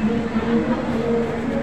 Rüber, rüber, rüber.